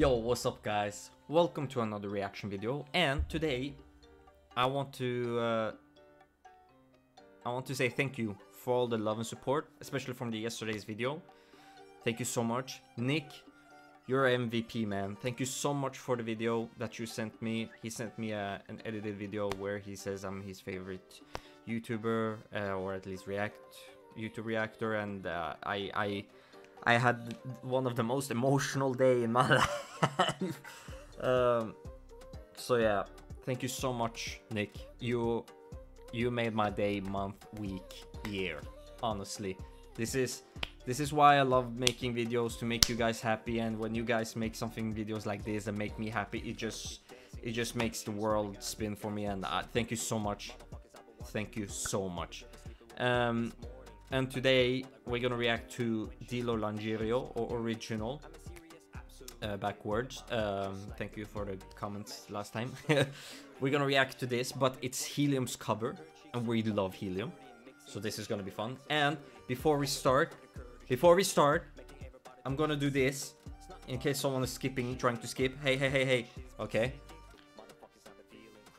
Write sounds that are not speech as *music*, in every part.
Yo, what's up guys? Welcome to another reaction video and today I want to uh, I want to say thank you for all the love and support, especially from the yesterday's video. Thank you so much. Nick, you're MVP man. Thank you so much for the video that you sent me. He sent me a, an edited video where he says I'm his favorite YouTuber uh, or at least react YouTube reactor and uh, I I I had one of the most emotional day in my *laughs* life. um, so yeah, thank you so much, Nick. You you made my day, month, week, year. Honestly, this is this is why I love making videos to make you guys happy. And when you guys make something videos like this and make me happy, it just it just makes the world spin for me. And uh, thank you so much. Thank you so much. Um, and today we're gonna react to D-low LanigirO or original uh, backwards. Um, thank you for the comments last time. *laughs* we're gonna react to this, but it's Helium's cover, and we love Helium, so this is gonna be fun. And before we start, before we start, I'm gonna do this in case someone is skipping, trying to skip. Hey, hey, hey, hey. Okay.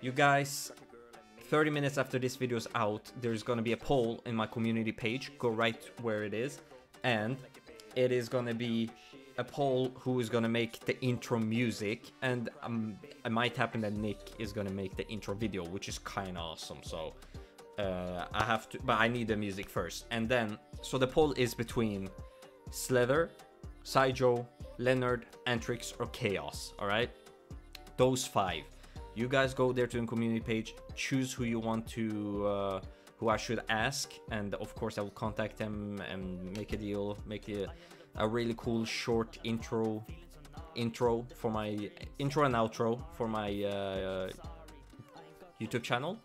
You guys 30 minutes after this video is out, there's gonna be a poll in my community page. Go right where it is. And it is gonna be a poll who is gonna make the intro music. And um, it might happen that Nick is gonna make the intro video, which is kinda awesome. So uh, I have to, but I need the music first. And then, so the poll is between Slither, Saijo, Leonard, Antrix, or Chaos, alright? Those five you guys go there to the community page choose who you want to uh, who i should ask and of course i will contact them and make a deal make a, a really cool short intro intro for my intro and outro for my uh, youtube channel.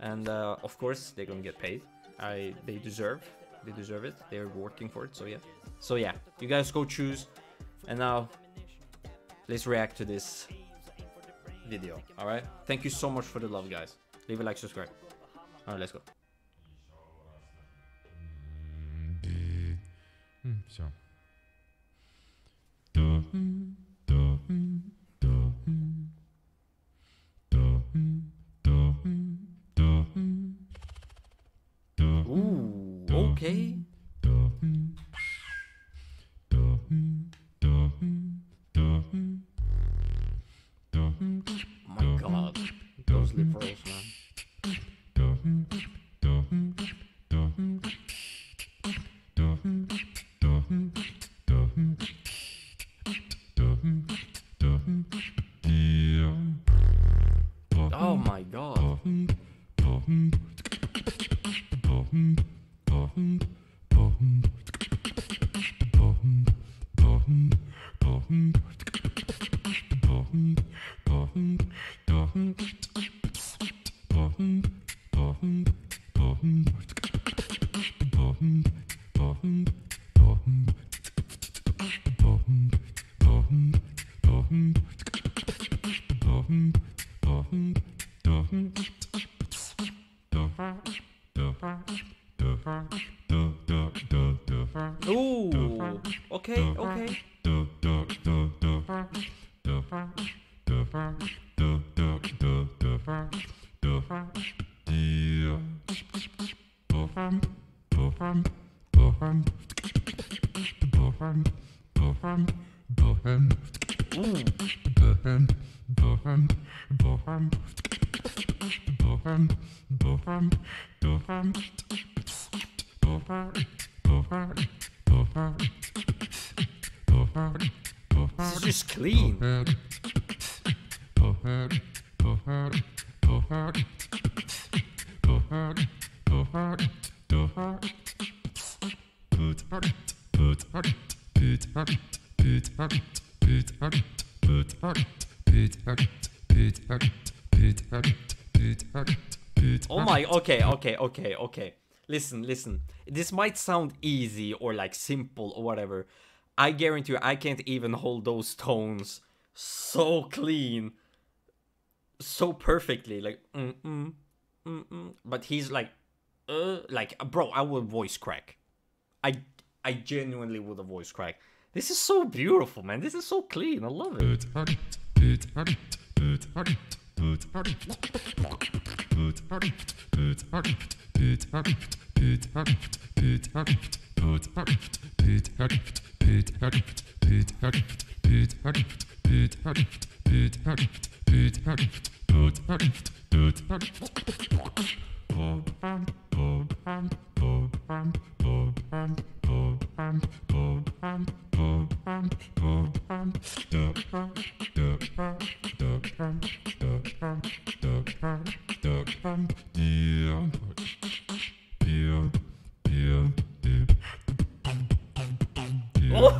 And uh, of course they're gonna get paid. I they deserve they deserve it. They're working for it so yeah. So yeah you guys go choose and now let's react to this video. All right. Thank you so much for the love, guys. Leave a like, subscribe. All right, let's go. все. Ooh, okay. Ooh, Just clean. Oh my, okay, okay, okay, okay. Listen, listen. This might sound easy or like simple or whatever. I guarantee you, I can't even hold those tones so clean, so perfectly. Like, mm mm, mm mm. But he's like, uh, like, bro, I would voice crack. I, I genuinely would have voice crack. This is so beautiful, man. This is so clean. I love it.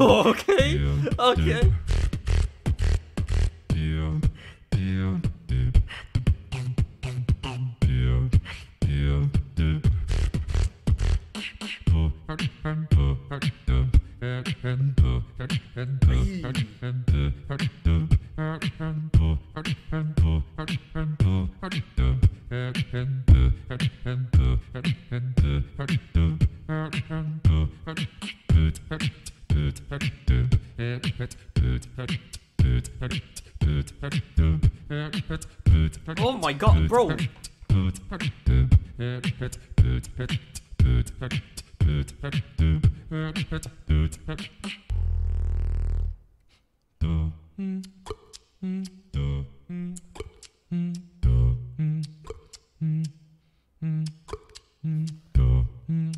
Oh, okay. Okay. Oh my god, bro.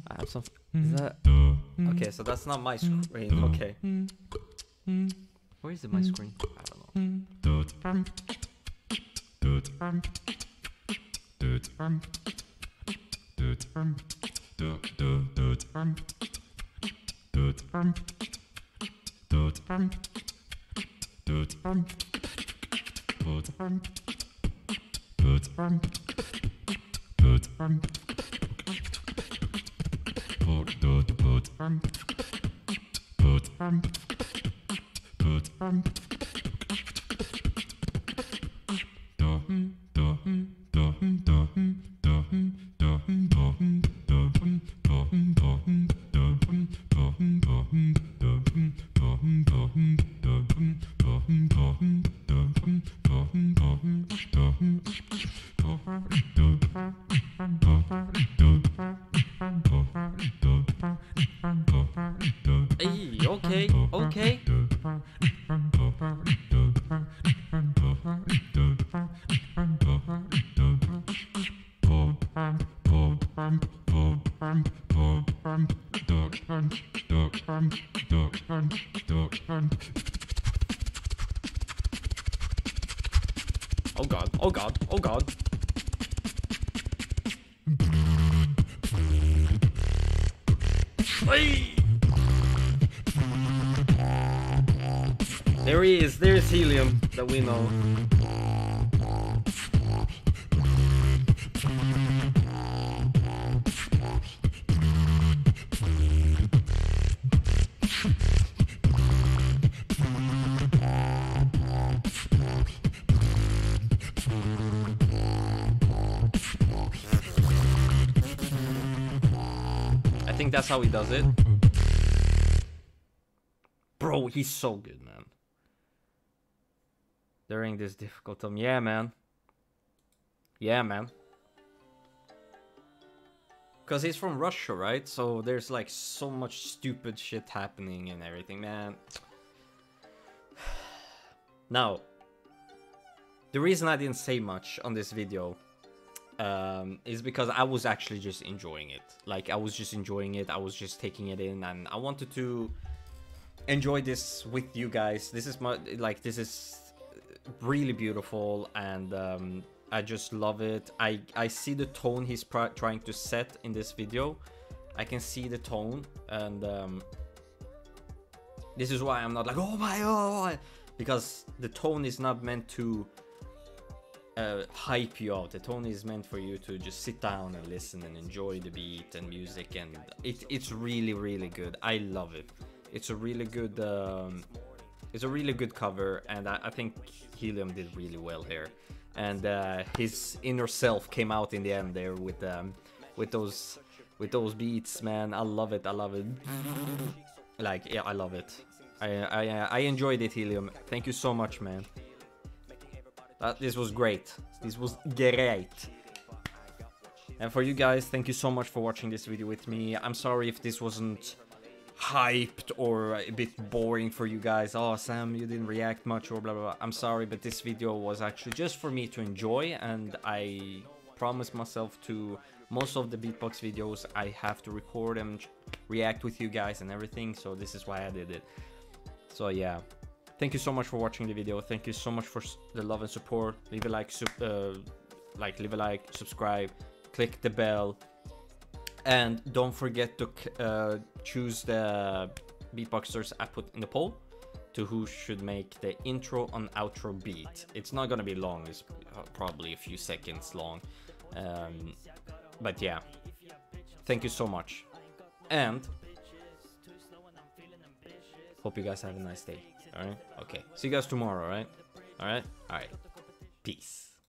I have some. Is that mm. okay? So that's not my screen. Mm. Okay. Where is it? My screen? I don't know. Okay, okay. Oh god, oh god, oh god. There he is, there's helium that we know. Think that's how he does it. Bro, he's so good, man. During this difficult time. Yeah, man. Yeah, man. Because he's from Russia, right? So there's like so much stupid shit happening and everything, man. *sighs* Now, the reason I didn't say much on this video um, is because I was actually just enjoying it. Like, I was just enjoying it, I was just taking it in, and I wanted to enjoy this with you guys. This is my, like, this is really beautiful, and um, I just love it. I, I see the tone he's trying to set in this video. I can see the tone, and um, this is why I'm not like, oh my god, because the tone is not meant to uh, hype you out. The tone is meant for you to just sit down and listen and enjoy the beat and music, and it, it's really, really good. I love it. It's a really good, um, it's a really good cover, and I, I think Helium did really well here. And uh, his inner self came out in the end there with um, with those with those beats, man. I love it. I love it. Like, yeah, I love it. I I uh, I enjoyed it, Helium. Thank you so much, man. That this was great. This was great. And for you guys, thank you so much for watching this video with me. I'm sorry if this wasn't hyped or a bit boring for you guys. Oh, Sam, you didn't react much or blah, blah, blah. I'm sorry, but this video was actually just for me to enjoy and I promised myself to most of the beatbox videos I have to record and react with you guys and everything. So this is why I did it. So yeah, thank you so much for watching the video. Thank you so much for the love and support. Leave a like, uh, like, leave a like, subscribe click the bell and don't forget to uh, choose the beatboxers I put in the poll to who should make the intro and outro beat. It's not gonna be long, it's probably a few seconds long. Um, but yeah, thank you so much. And hope you guys have a nice day. Alright? Okay. See you guys tomorrow, alright? Alright? Alright. Peace.